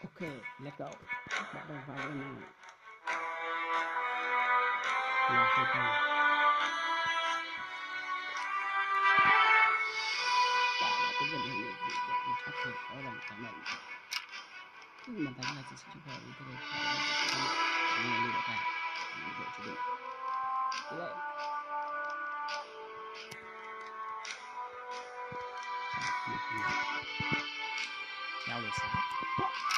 OK, let go. Bắt đầu vào bên này. Là hơi to. Mà tay là chỉ sử dụng vào những cái này Nhưng mà như vậy ta Như vậy chỉ được Như vậy Như vậy Như vậy Như vậy Như vậy Như vậy Như vậy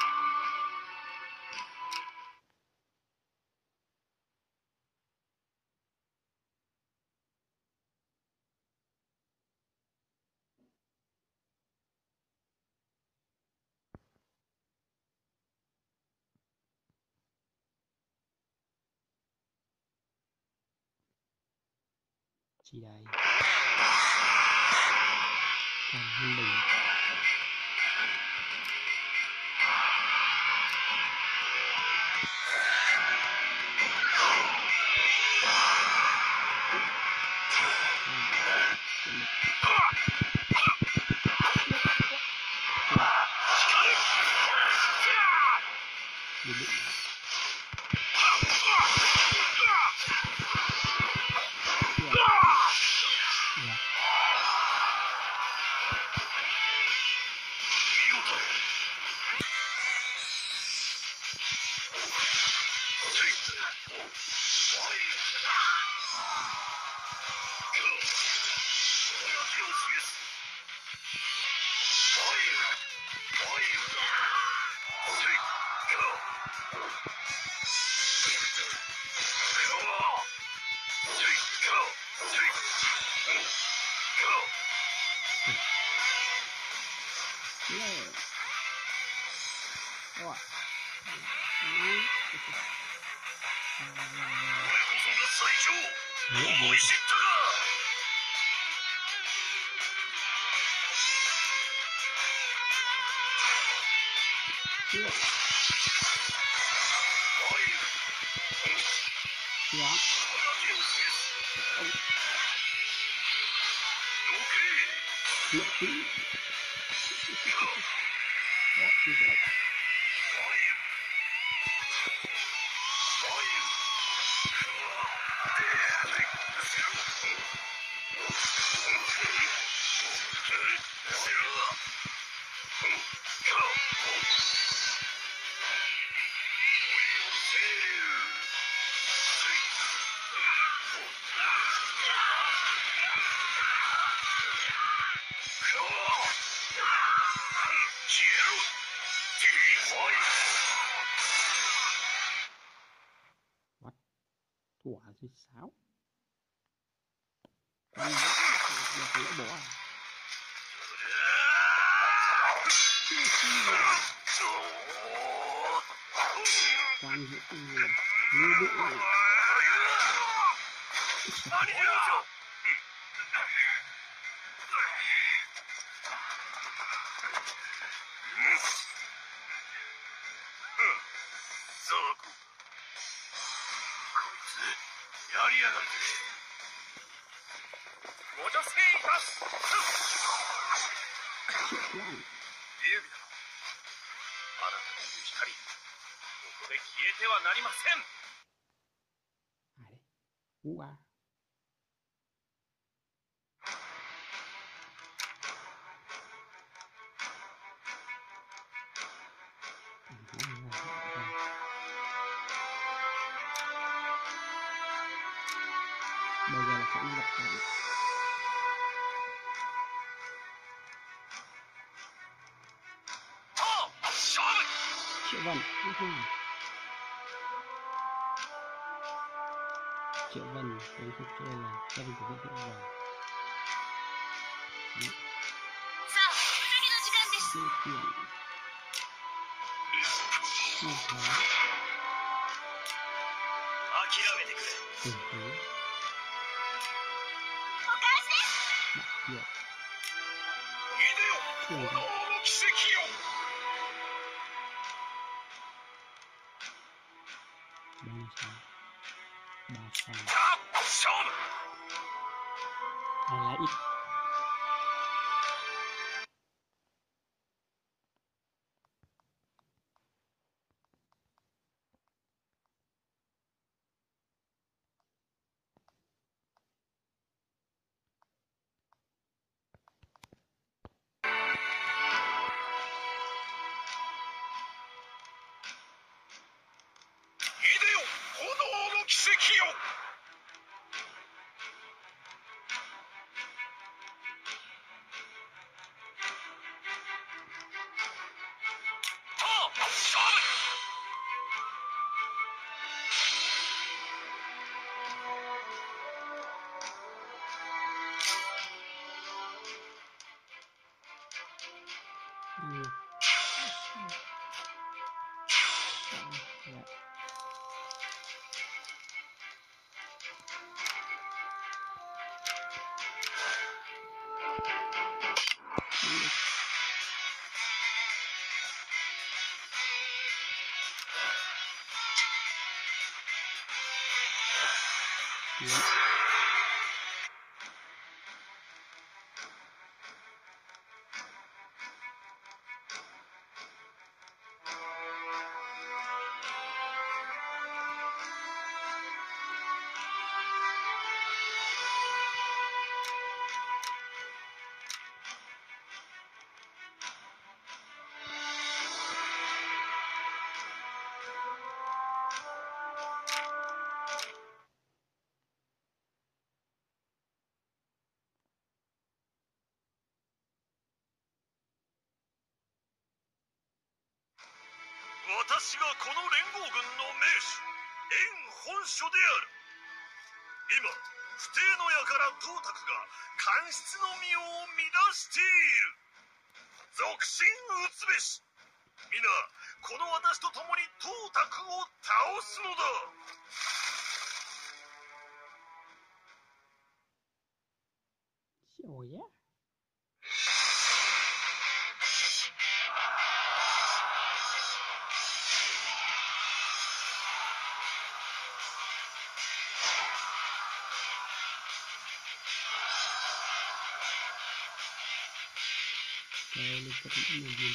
Jedi Yeah. ここで消えてはなりません o ar. Chơi là gia đình của viện triệu vân điều khiển như thế Yeah. 私がこの連合軍の名手円本書である。今不定の矢から董卓が官室の身を乱している。属心討つべし。皆この私と共に董卓を倒すのだ。おや？сейчас не делаю.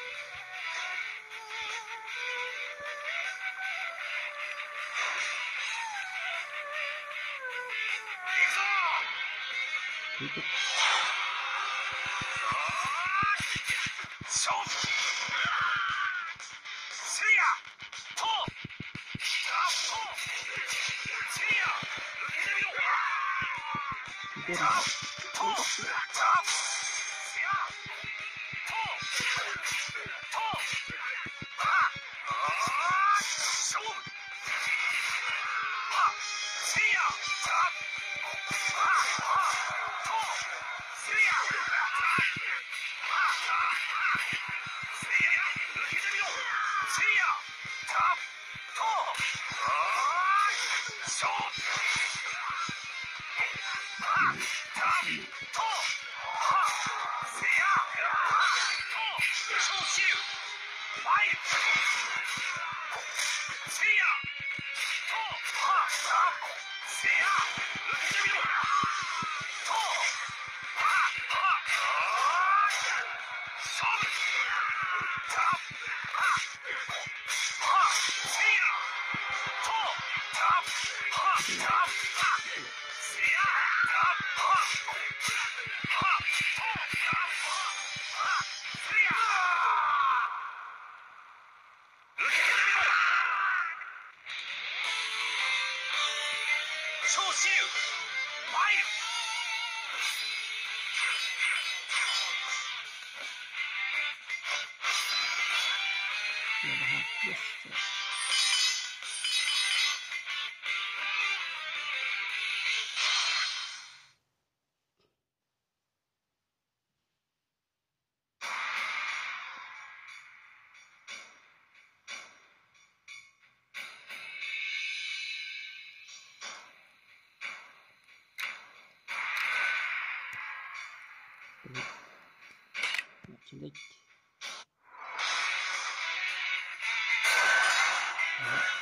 せや撃ってみろ。İçindeki. Evet.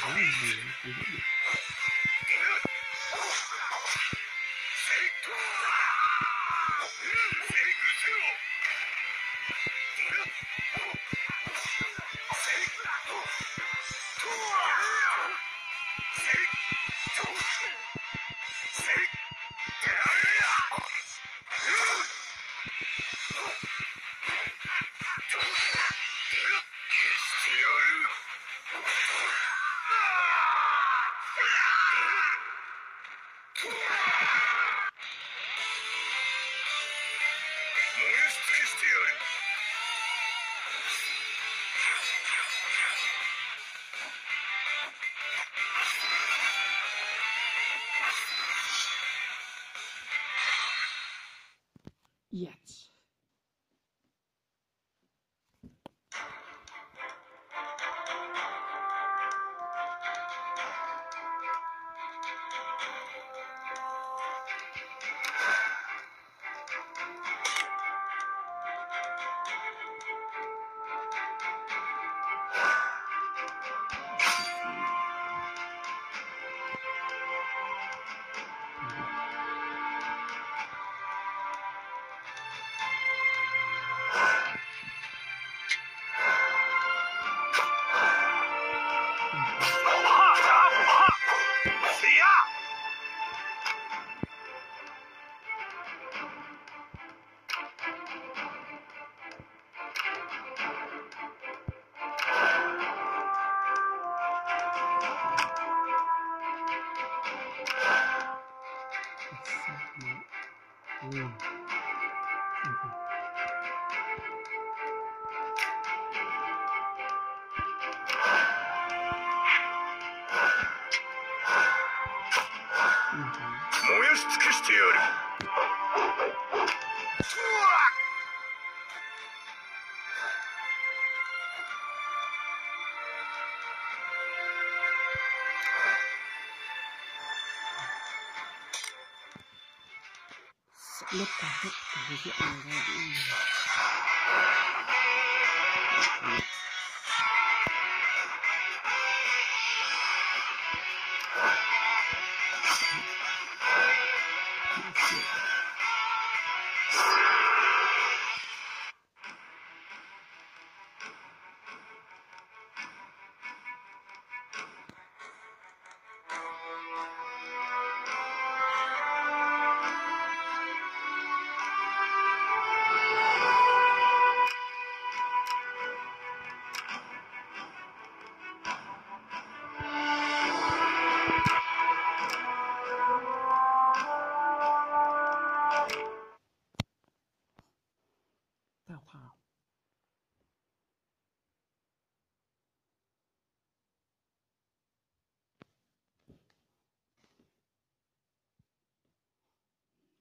好你爹有 Lớp cả hết, cả cái chuyện này các bạn ơi. Lớp cả hết.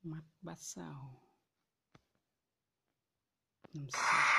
Mắt bát sao năm sáu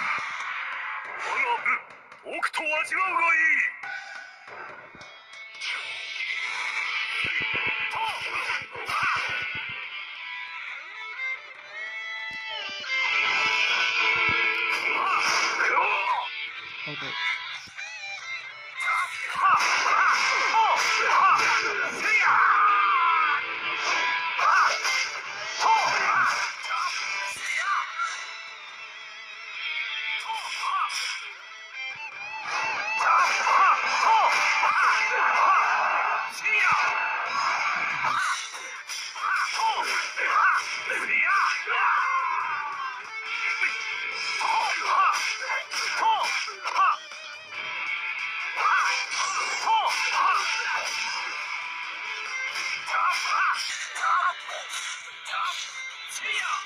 我が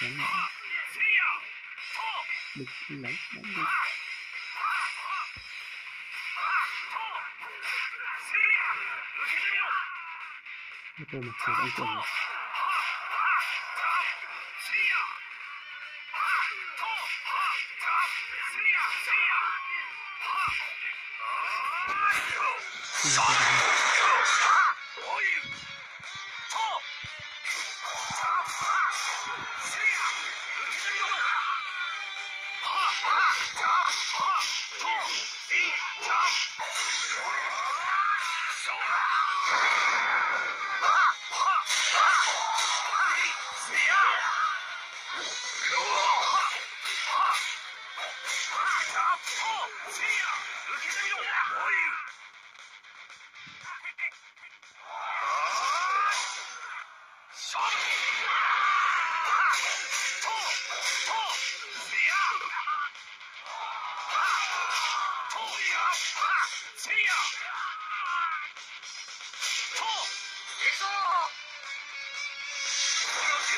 mà đi chém nữa địch lấy đánh đi ô tô mặc dù đánh quần Hãy subscribe cho kênh Ghiền Mì Gõ Để không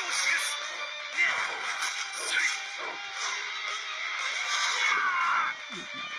記す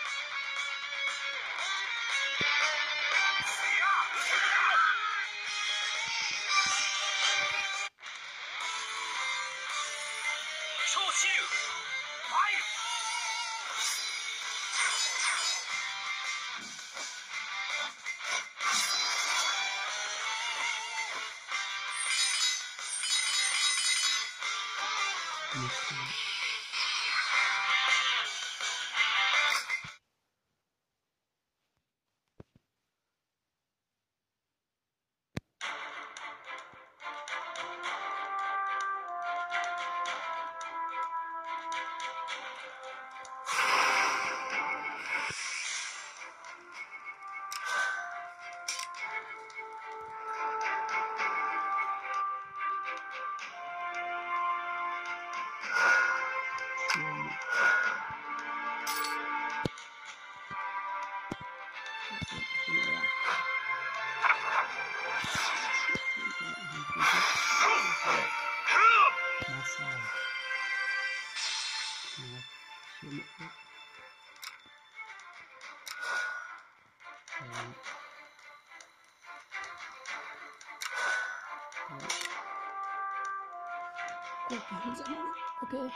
Okay.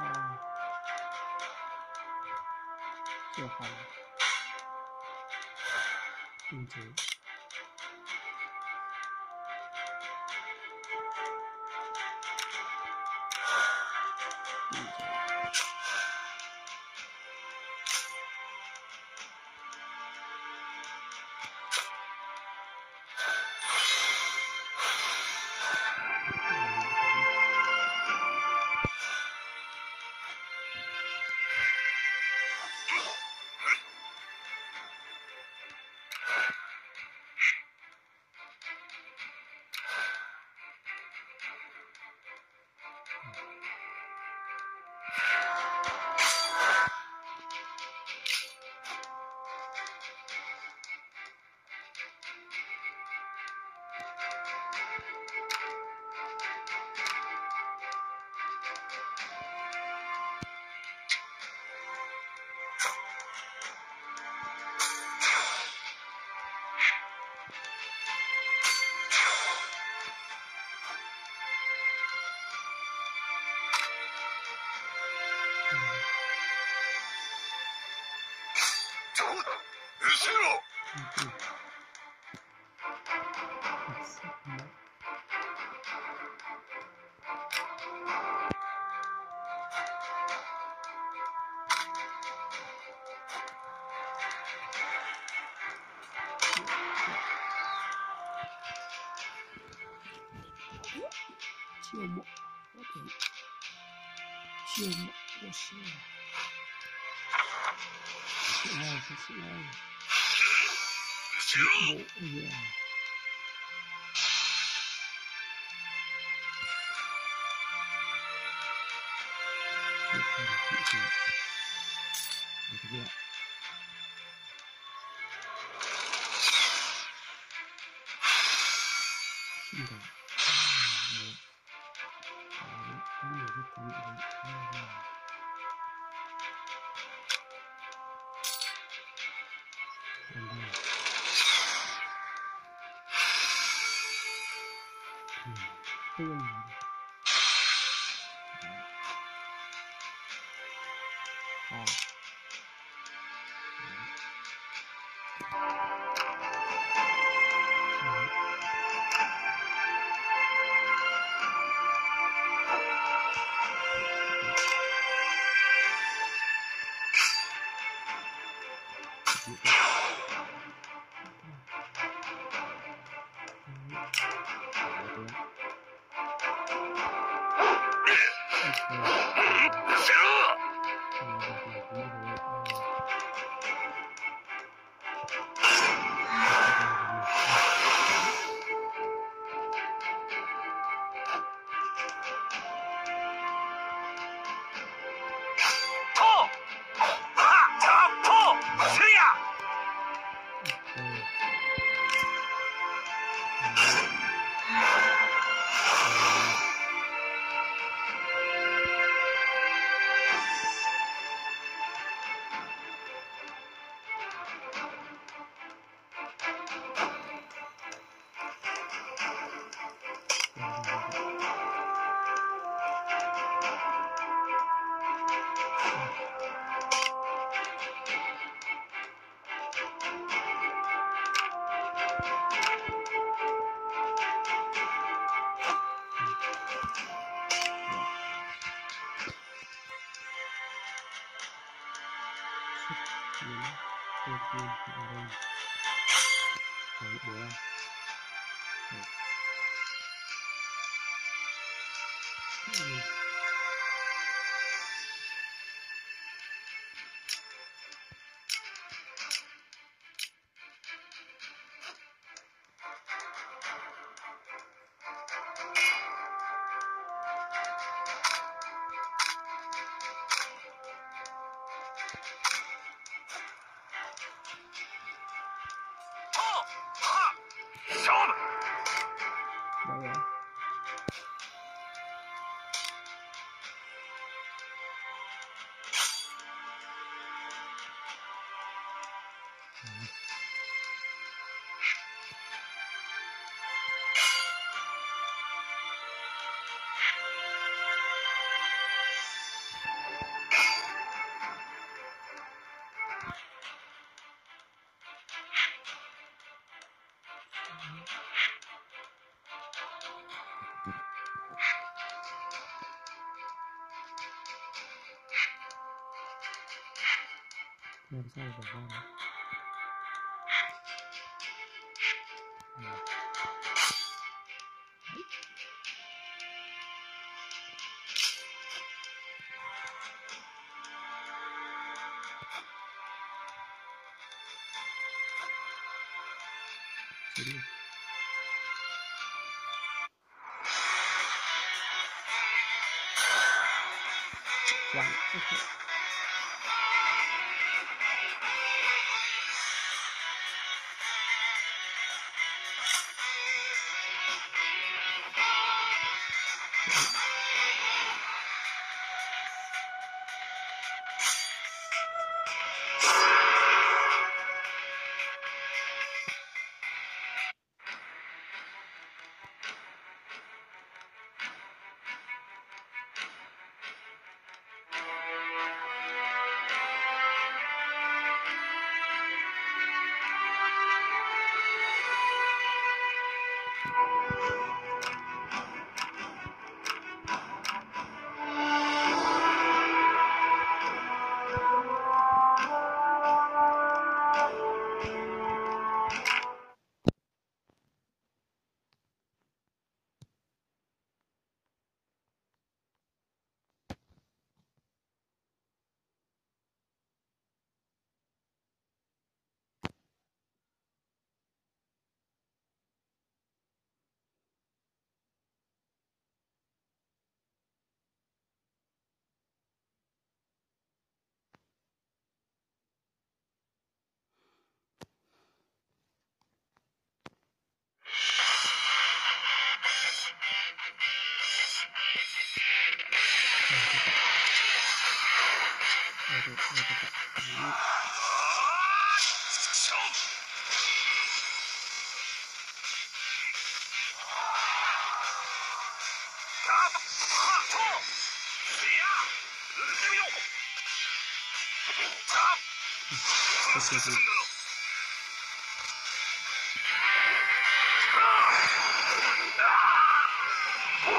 哦，就好了。肚子。嗯嗯。Well, yeah. 这个。làm sao bỏ qua nó おと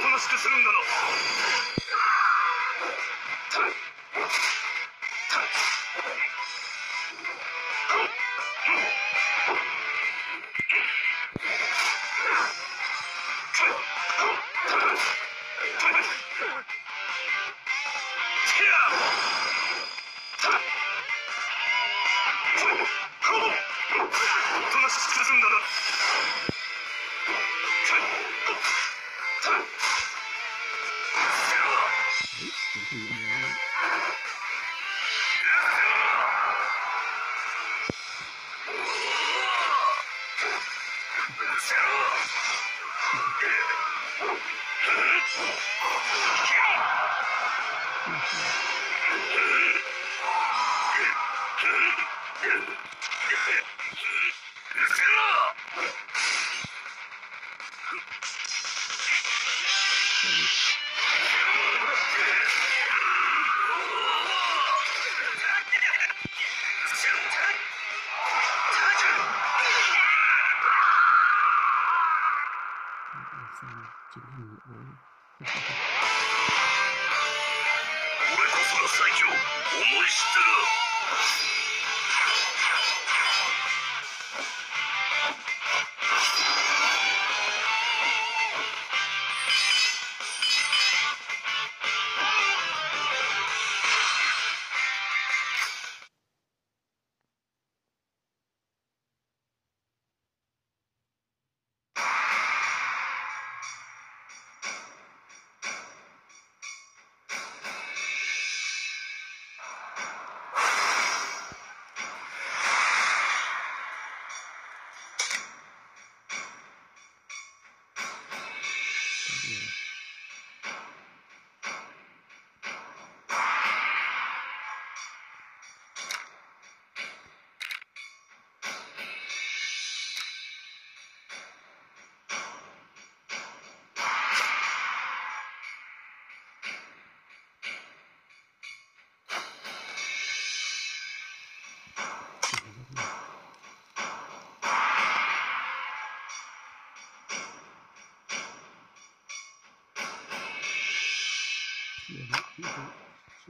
なしくするんだろ一年。俺こそが最強、思い知ってる。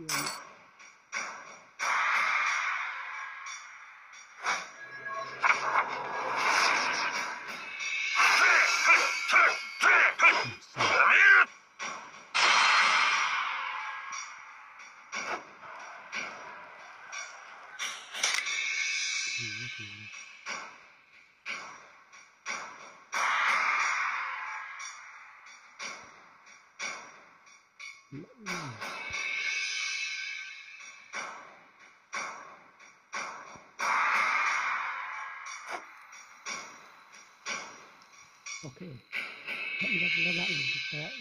Right. Lola invita